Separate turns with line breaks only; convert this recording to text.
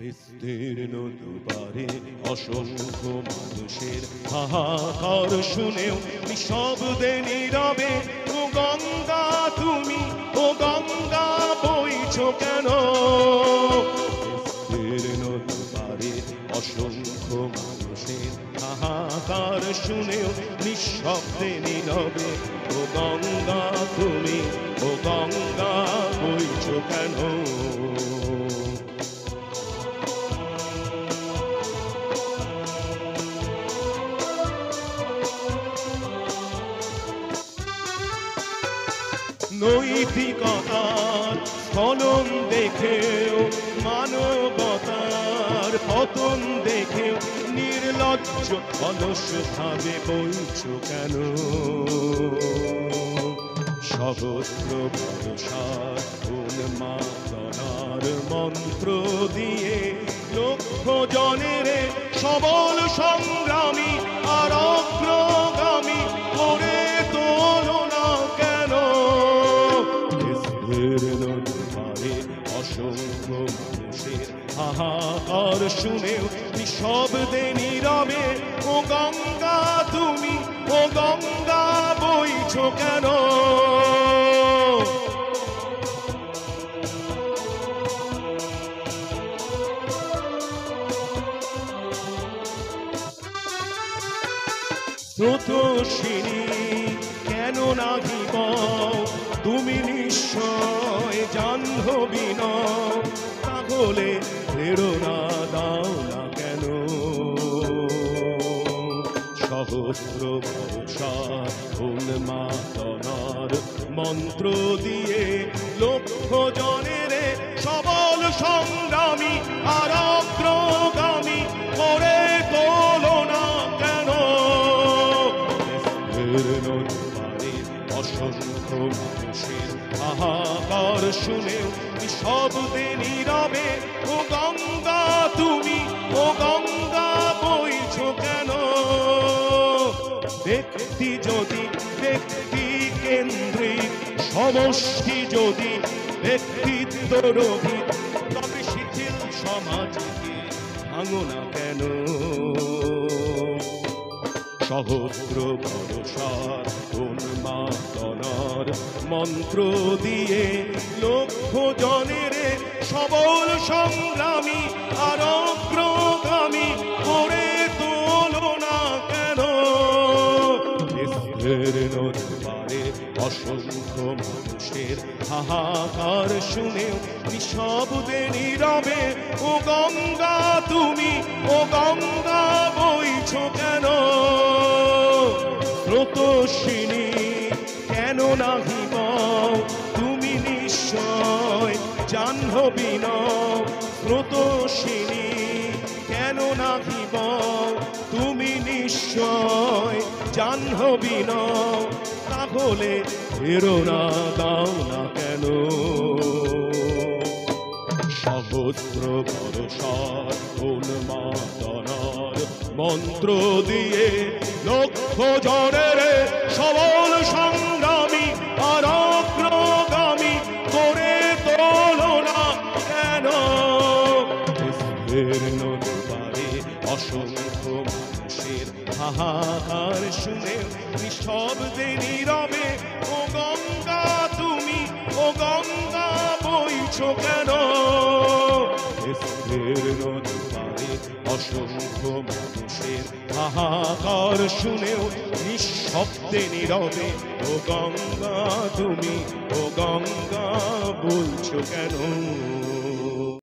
বিস্তীর্ণ দুবারে অসংখ্য মানুষের হাহাকার শুনেও নিঃশব্দে নীরবে, ও গঙ্গা, তুমি, ও গঙ্গা, বইছ কেন? বিস্তীর্ণ দুবারে অসংখ্য মানুষের হাহাকার শুনেও নিঃশব্দে নীরবে, ও গঙ্গা, তুমি নৈতিকতার ফলন দেখেও, মানবতার পতন দেখেও, নির্লজ্জ অলস ভাবে বইছ কেন? সহস্র ভরসার উন্মাদনার মন্ত্র দিয়ে লক্ষ জনের সবল সংগ্রামী শুনেও নিঃশব্দে নীরবে, ও গঙ্গা, তুমি, ও গঙ্গা, বইছ কেন? স্রোতস্বিনী কেন নাহিব তুমি নিশ্চয় জাহ্নবী নও, তাহলে প্রেরণা দাও না কেন? সহস্র ভরসা মাতনার মন্ত্র দিয়ে লক্ষ জনের সবল সংগ্রামী আর অগ্রগামী হাহাকার শুনেও শব্দে নীরবে, ও গঙ্গা, তুমি, ও গঙ্গা বইছ কেন? ব্যক্তি যদি ব্যক্তি কেন্দ্রিক, সমষ্টি যদি ব্যক্তিত্ব রোগী তবে শিথিল সমাজকে ভাঙো না কেন? সহস্র ভরসার উন্মাদনার মন্ত্র দিয়ে লক্ষ জনের সবল সংগ্রামী আর অগ্রগামী করে তোলো না কেন? অসংখ্য মানুষের হাহাকার শুনেও নিঃশব্দে নীরবে, ও গঙ্গা, তুমি, ও গঙ্গা বইছ কেন? স্রোতস্বিনী জাহ্নবী স্রোতস্বিনী, কেন নাহিব তুমি নিশ্চয় জাহ্নবী তাহলে প্রেরণা দাও না কেন? সহস্র ভরসার উন্মাদনার মন্ত্র দিয়ে লক্ষ জনের সবল বিস্তীর্ণ দুবারে অসংখ্য মানুষের হাহাকার শুনে নিঃশব্দে নীরবে, ও গঙ্গা, তুমি, ও গঙ্গা, বইছ কেন? দুবারে অসংখ্য মানুষের হাহাকার শুনেও নিঃশব্দে নীরবে, ও গঙ্গা, তুমি, ও গঙ্গা বলছো কেন?